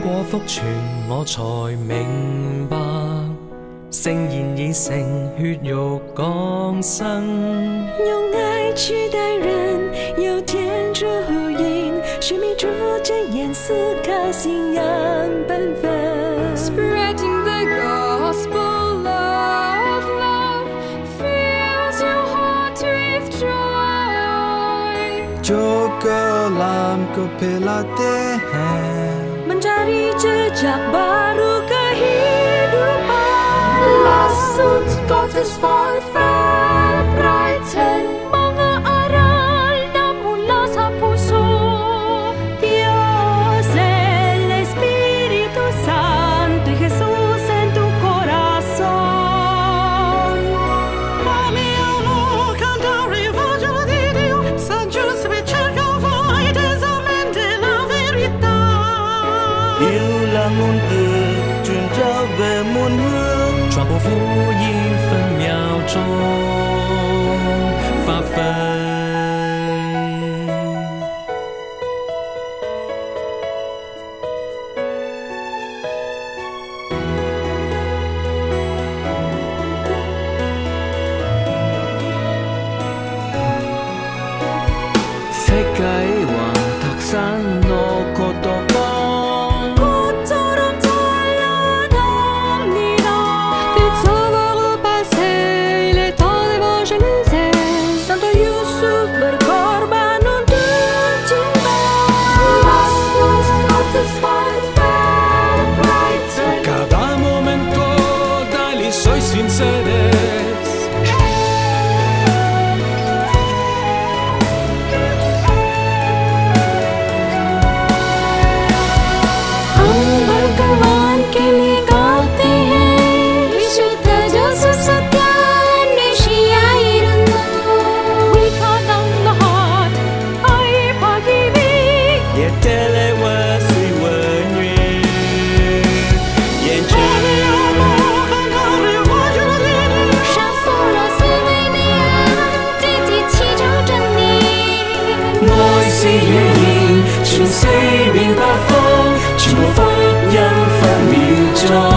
過福傳，我才明白，聖言已成血肉降生。用愛取代人，有天主呼應，生命逐漸顏色，靠信仰本分。Spreading the gospel of love fills your heart with mencari jejak baru kehidupan. ngôn từ truyền trở về muôn hương. Trọn bộ phú yên phần nhau trong pháp phật. 传四面八方，传播福音分秒钟。